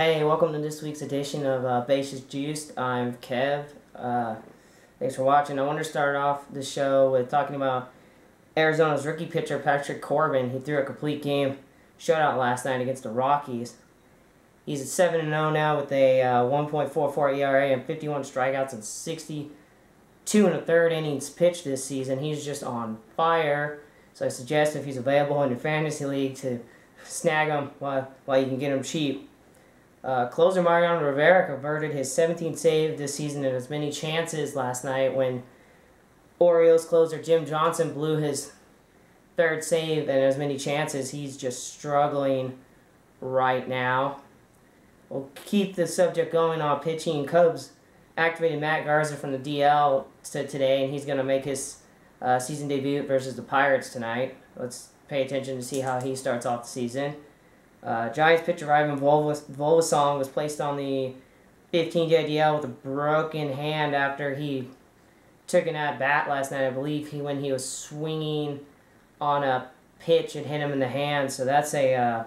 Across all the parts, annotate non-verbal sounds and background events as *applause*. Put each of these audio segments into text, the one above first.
welcome to this week's edition of uh, Bases Juiced. I'm Kev. Uh, thanks for watching. I want to start off the show with talking about Arizona's rookie pitcher Patrick Corbin. He threw a complete game shutout last night against the Rockies. He's at 7 0 now with a uh, 1.44 ERA and 51 strikeouts and 62 and a third innings pitched this season. He's just on fire. So I suggest if he's available in your fantasy league to snag him while, while you can get him cheap. Uh, closer Mariano Rivera converted his 17th save this season and as many chances last night when Orioles closer Jim Johnson blew his third save and as many chances. He's just struggling right now. We'll keep the subject going on pitching. Cubs activated Matt Garza from the DL to today, and he's going to make his uh, season debut versus the Pirates tonight. Let's pay attention to see how he starts off the season. Uh, Giants pitcher Ryan Vogelsong was placed on the 15-day DL with a broken hand after he took an at bat last night. I believe he when he was swinging on a pitch and hit him in the hand. So that's a uh,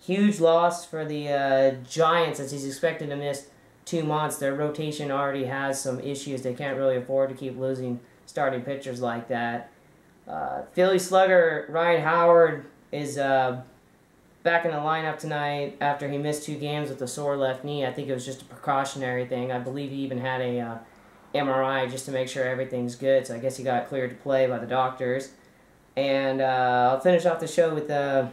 huge loss for the uh, Giants as he's expected to miss two months. Their rotation already has some issues. They can't really afford to keep losing starting pitchers like that. Uh, Philly slugger Ryan Howard is uh, back in the lineup tonight after he missed two games with a sore left knee. I think it was just a precautionary thing. I believe he even had a uh, MRI just to make sure everything's good. So I guess he got cleared to play by the doctors. And uh, I'll finish off the show with uh,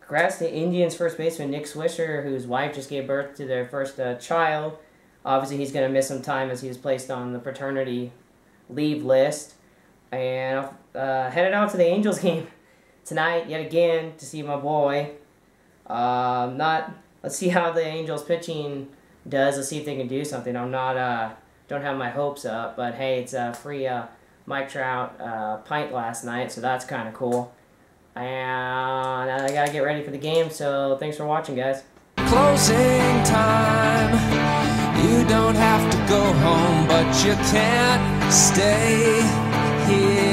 congrats to Indians first baseman Nick Swisher, whose wife just gave birth to their first uh, child. Obviously, he's going to miss some time as he was placed on the paternity leave list. And uh, headed out to the Angels *laughs* game tonight yet again to see my boy. Um, not let's see how the Angels pitching does. Let's see if they can do something. I'm not uh, don't have my hopes up, but hey, it's a free uh, Mike Trout uh, pint last night, so that's kind of cool. And I gotta get ready for the game. So thanks for watching, guys. Closing time. You don't have to go home, but you can't stay here.